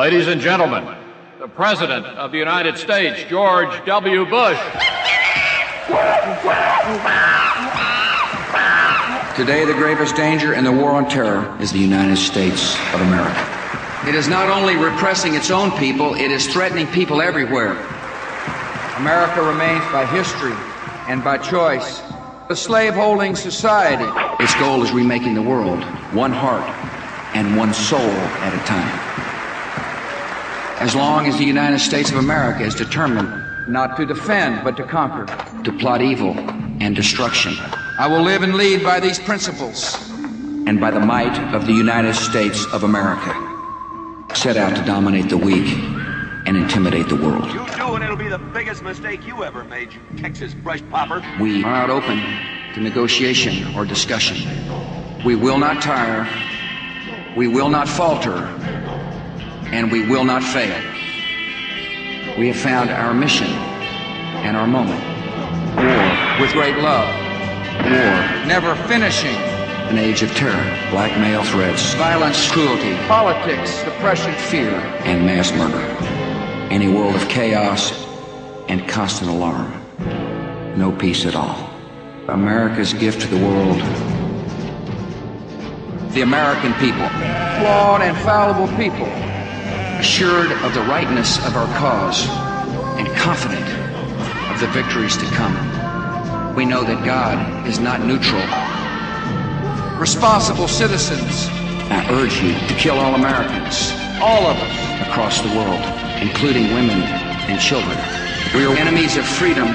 Ladies and gentlemen, the President of the United States, George W. Bush. Today, the gravest danger in the war on terror is the United States of America. It is not only repressing its own people, it is threatening people everywhere. America remains by history and by choice a slave-holding society. Its goal is remaking the world one heart and one soul at a time. As long as the United States of America is determined not to defend, but to conquer, to plot evil and destruction, I will live and lead by these principles and by the might of the United States of America, set out to dominate the weak and intimidate the world. You do, and it'll be the biggest mistake you ever made, you Texas brush popper. We are not open to negotiation or discussion. We will not tire, we will not falter, and we will not fail. We have found our mission and our moment. War with great love. War, never finishing. An age of terror, blackmail threats, violence, cruelty, politics, depression, fear, and mass murder. In a world of chaos and constant alarm. No peace at all. America's gift to the world. The American people. Flawed and fallible people. Assured of the rightness of our cause and confident of the victories to come. We know that God is not neutral. Responsible citizens. I urge you to kill all Americans. All of us. Across the world, including women and children. We are enemies of freedom.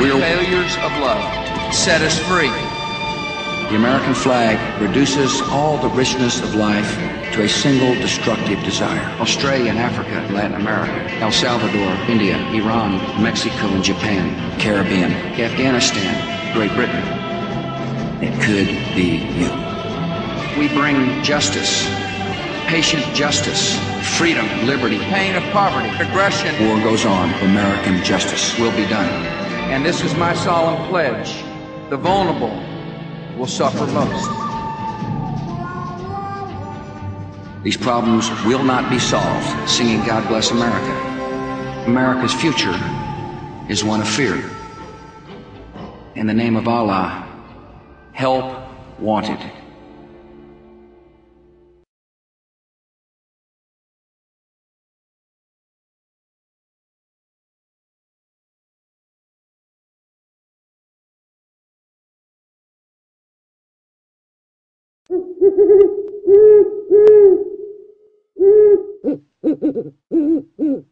We are failures of love. Set us free. The American flag reduces all the richness of life to a single destructive desire. Australia and Africa, Latin America, El Salvador, India, Iran, Mexico and Japan, Caribbean, Afghanistan, Great Britain. It could be you. We bring justice, patient justice, freedom, liberty, pain of poverty, aggression. War goes on. American justice will be done. And this is my solemn pledge. The vulnerable will suffer most. These problems will not be solved singing God Bless America. America's future is one of fear. In the name of Allah, help wanted. Mm-hmm.